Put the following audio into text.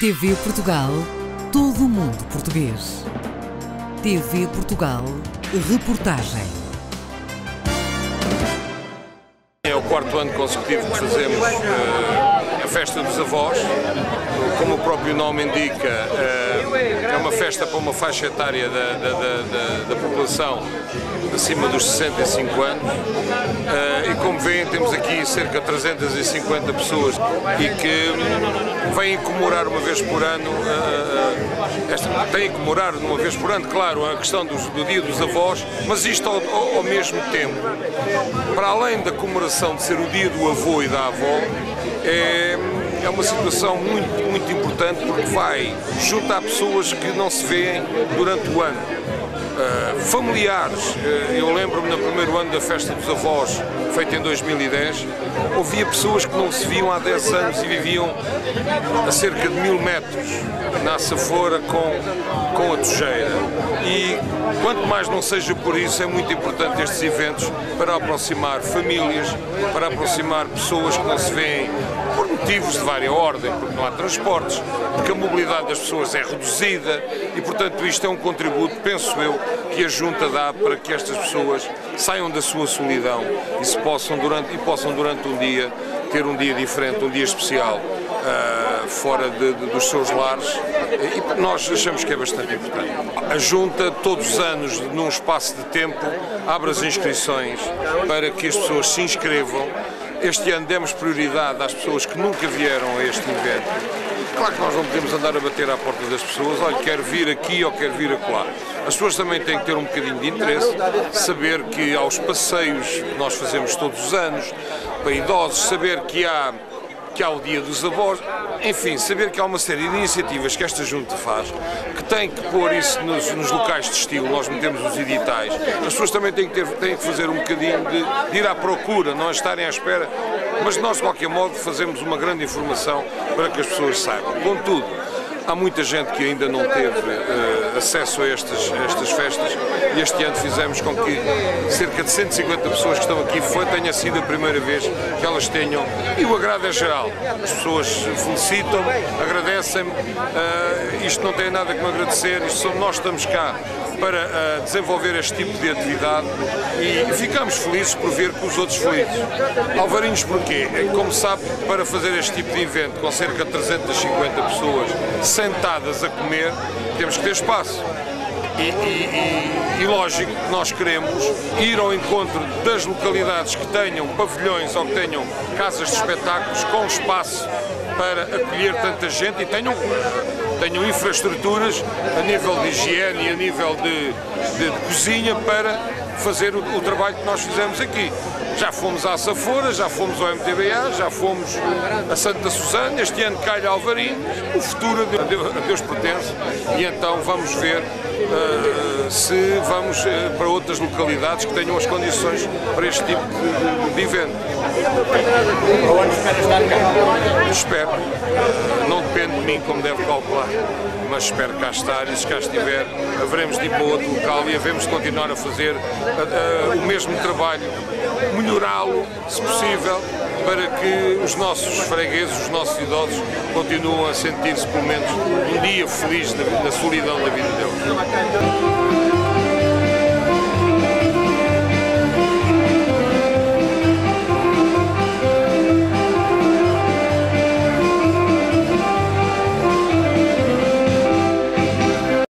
TV Portugal, todo o mundo português. TV Portugal, reportagem. É o quarto ano consecutivo que fazemos uh, festa dos avós. Como o próprio nome indica, uh, é uma festa para uma faixa etária da, da, da, da população acima dos 65 anos. Uh, e como veem, temos aqui cerca de 350 pessoas e que vêm comemorar uma vez por ano, uh, esta, têm que comemorar uma vez por ano, claro, a questão do Dia dos Avós, mas isto ao, ao mesmo tempo, para além da comemoração de ser o Dia do Avô e da Avó, é, é uma situação muito, muito importante porque vai juntar pessoas que não se veem durante o ano. Uh, familiares, uh, eu lembro-me no primeiro ano da festa dos avós, feita em 2010, havia pessoas que não se viam há 10 anos e viviam a cerca de mil metros na Açafora com, com a Tujeira. E quanto mais não seja por isso, é muito importante estes eventos para aproximar famílias, para aproximar pessoas que não se veem por motivos de vária ordem, porque não há transportes, porque a mobilidade das pessoas é reduzida e, portanto, isto é um contributo, penso eu, que a Junta dá para que estas pessoas saiam da sua solidão e, se possam, durante, e possam, durante um dia, ter um dia diferente, um dia especial, uh, fora de, de, dos seus lares, e nós achamos que é bastante importante. A Junta, todos os anos, num espaço de tempo, abre as inscrições para que as pessoas se inscrevam este ano demos prioridade às pessoas que nunca vieram a este evento. Claro que nós não podemos andar a bater à porta das pessoas, olha, quer vir aqui ou quer vir acolá. As pessoas também têm que ter um bocadinho de interesse, saber que há os passeios que nós fazemos todos os anos, para idosos, saber que há que há o Dia dos Avós, enfim, saber que há uma série de iniciativas que esta junta faz, que tem que pôr isso nos, nos locais de estilo, nós metemos os editais, as pessoas também têm que, ter, têm que fazer um bocadinho de, de ir à procura, não estarem à espera, mas nós de qualquer modo fazemos uma grande informação para que as pessoas saibam. Contudo, Há muita gente que ainda não teve uh, acesso a estas, a estas festas e este ano fizemos com que cerca de 150 pessoas que estão aqui foi, tenha sido a primeira vez que elas tenham. E o agrado é geral. As pessoas felicitam, agradecem-me. Uh, isto não tem nada que me agradecer, isto somos nós estamos cá para uh, desenvolver este tipo de atividade e ficamos felizes por ver que os outros felizes. Alvarinhos porquê? É como sabe, para fazer este tipo de evento com cerca de 350 pessoas sentadas a comer, temos que ter espaço. E, e, e, e, lógico que nós queremos ir ao encontro das localidades que tenham pavilhões ou que tenham casas de espetáculos com espaço para acolher tanta gente e tenham, tenham infraestruturas a nível de higiene e a nível de, de, de cozinha para fazer o, o, trabalho que nós fizemos aqui. Já fomos à Safora, já fomos ao MTBA, já fomos a Santa Susana, este ano calha Alvarim, o futuro a Deus pertence e então vamos ver uh, se vamos uh, para outras localidades que tenham as condições para este tipo de, de evento. Onde espera estar cá? Espero. Não depende de mim, como deve calcular, mas espero cá estar e se cá estiver, haveremos de ir para outro local e havemos de continuar a fazer o mesmo trabalho, melhorá-lo, se possível, para que os nossos fregueses, os nossos idosos, continuem a sentir-se, pelo menos, um dia feliz na, na solidão da vida deles.